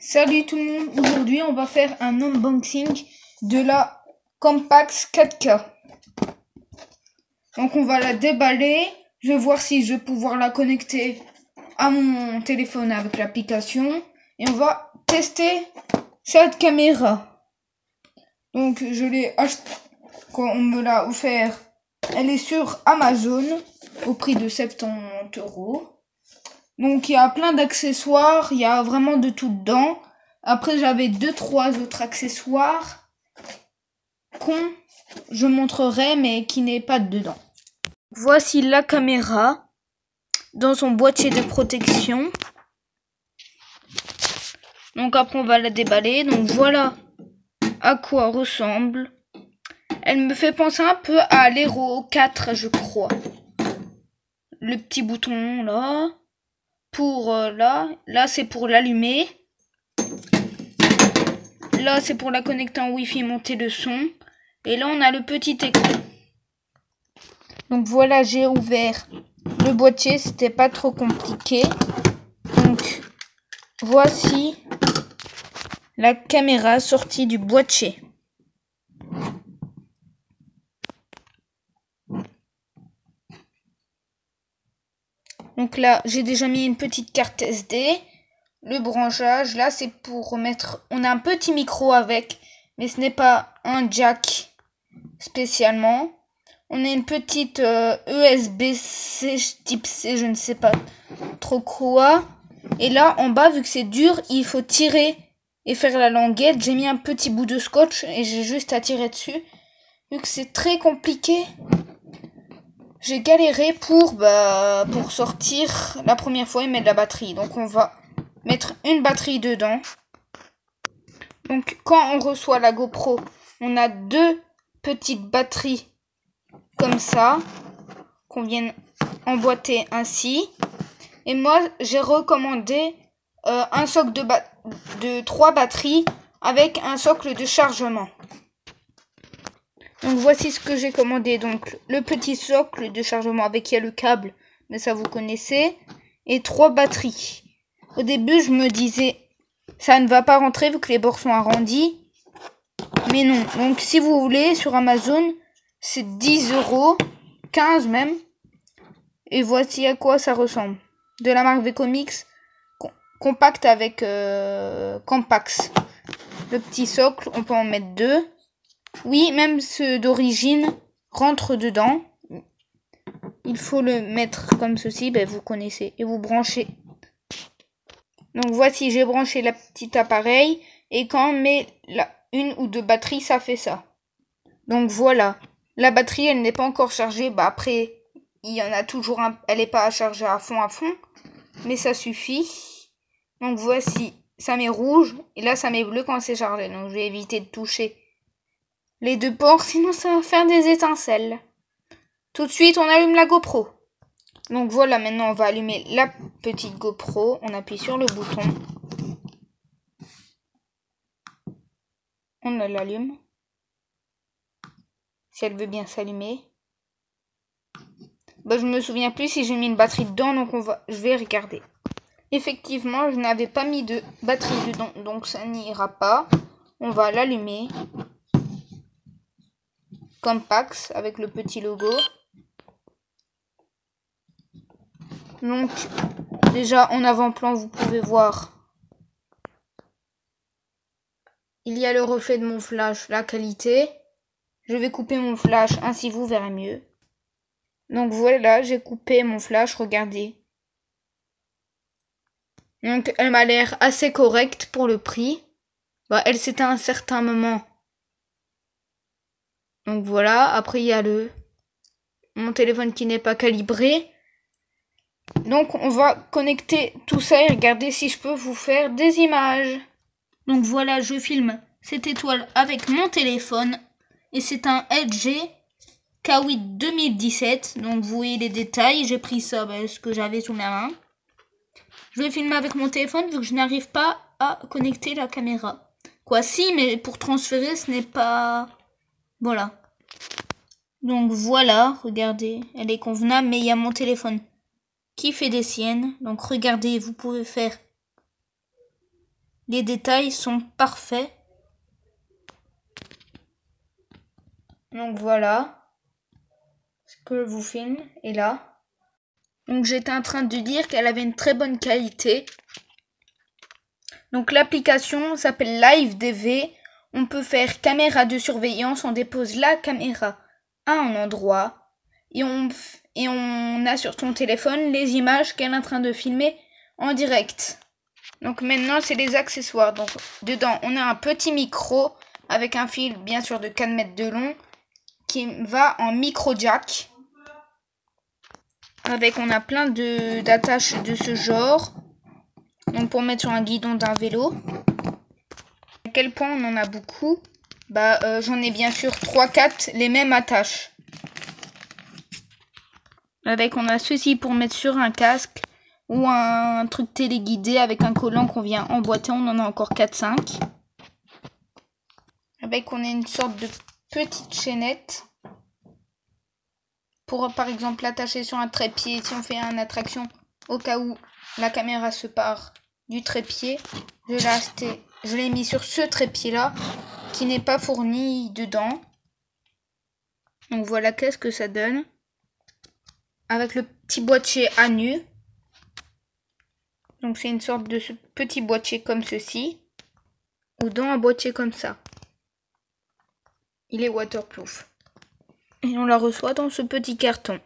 Salut tout le monde, aujourd'hui on va faire un unboxing de la Compax 4K. Donc on va la déballer, je vais voir si je vais pouvoir la connecter à mon téléphone avec l'application et on va tester cette caméra. Donc je l'ai acheté quand on me l'a offert. Elle est sur Amazon au prix de 70 euros. Donc il y a plein d'accessoires, il y a vraiment de tout dedans. Après j'avais deux trois autres accessoires qu'on je montrerai mais qui n'est pas dedans. Voici la caméra dans son boîtier de protection. Donc après on va la déballer. Donc voilà à quoi ressemble. Elle me fait penser un peu à l'Hero 4 je crois. Le petit bouton là pour euh, là. Là, c'est pour l'allumer. Là, c'est pour la connecter en Wi-Fi monter le son. Et là, on a le petit écran. Donc voilà, j'ai ouvert le boîtier. C'était pas trop compliqué. Donc, voici la caméra sortie du boîtier. Donc là, j'ai déjà mis une petite carte SD. Le branchage, là, c'est pour mettre... On a un petit micro avec, mais ce n'est pas un jack spécialement. On a une petite USB-C euh, e type C, je ne sais pas trop quoi. Et là, en bas, vu que c'est dur, il faut tirer et faire la languette. J'ai mis un petit bout de scotch et j'ai juste à tirer dessus. Vu que c'est très compliqué, j'ai galéré pour, bah, pour sortir la première fois et mettre la batterie. Donc on va mettre une batterie dedans. Donc quand on reçoit la GoPro, on a deux petites batteries comme ça qu'on vient emboîter ainsi. Et moi j'ai recommandé euh, un socle de, de trois batteries avec un socle de chargement. Donc voici ce que j'ai commandé. Donc le petit socle de chargement avec il le câble, mais ça vous connaissez. Et trois batteries. Au début je me disais ça ne va pas rentrer vu que les bords sont arrondis. Mais non. Donc si vous voulez sur Amazon c'est 10 euros. 15 même. Et voici à quoi ça ressemble. De la marque V-Comics. compact avec euh, Compax. Le petit socle, on peut en mettre deux. Oui, même ceux d'origine rentrent dedans. Il faut le mettre comme ceci, ben vous connaissez, et vous branchez. Donc voici, j'ai branché la petite appareil, et quand on met une ou deux batteries, ça fait ça. Donc voilà, la batterie, elle n'est pas encore chargée, bah après, il y en a toujours un, elle n'est pas à charger à fond à fond, mais ça suffit. Donc voici, ça met rouge, et là ça met bleu quand c'est chargé, donc je vais éviter de toucher les deux ports, sinon ça va faire des étincelles. Tout de suite, on allume la GoPro. Donc voilà, maintenant on va allumer la petite GoPro. On appuie sur le bouton. On l'allume. Si elle veut bien s'allumer. Bah, je me souviens plus si j'ai mis une batterie dedans, donc on je vais regarder. Effectivement, je n'avais pas mis de batterie dedans, donc ça n'ira pas. On va l'allumer. Compax avec le petit logo. Donc, déjà en avant-plan, vous pouvez voir. Il y a le reflet de mon flash, la qualité. Je vais couper mon flash, ainsi vous verrez mieux. Donc voilà, j'ai coupé mon flash, regardez. Donc elle m'a l'air assez correcte pour le prix. Bah, elle s'éteint à un certain moment. Donc voilà, après il y a le mon téléphone qui n'est pas calibré. Donc on va connecter tout ça et regarder si je peux vous faire des images. Donc voilà, je filme cette étoile avec mon téléphone et c'est un LG K8 2017. Donc vous voyez les détails, j'ai pris ça parce que j'avais sous ma main. Je vais filmer avec mon téléphone vu que je n'arrive pas à connecter la caméra. Quoi si, mais pour transférer ce n'est pas... Voilà. Donc voilà, regardez, elle est convenable, mais il y a mon téléphone qui fait des siennes. Donc regardez, vous pouvez faire Les détails sont parfaits. Donc voilà. Ce que vous filme est là. Donc j'étais en train de dire qu'elle avait une très bonne qualité. Donc l'application s'appelle LiveDV. On peut faire caméra de surveillance. On dépose la caméra à un endroit et on, a sur son téléphone les images qu'elle est en train de filmer en direct. Donc maintenant, c'est les accessoires. Donc dedans, on a un petit micro avec un fil bien sûr de 4 mètres de long qui va en micro jack. Avec on a plein de d'attaches de ce genre. Donc pour mettre sur un guidon d'un vélo. Quel point on en a beaucoup Bah euh, j'en ai bien sûr 3-4 les mêmes attaches. Avec on a ceci pour mettre sur un casque ou un truc téléguidé avec un collant qu'on vient emboîter. On en a encore 4-5. Avec on a une sorte de petite chaînette pour par exemple l'attacher sur un trépied si on fait une attraction au cas où la caméra se part du trépied. Je l'ai acheté, je l'ai mis sur ce trépied là qui n'est pas fourni dedans. Donc voilà qu'est-ce que ça donne? Avec le petit boîtier à nu. Donc c'est une sorte de petit boîtier comme ceci. Ou dans un boîtier comme ça. Il est waterproof. Et on la reçoit dans ce petit carton.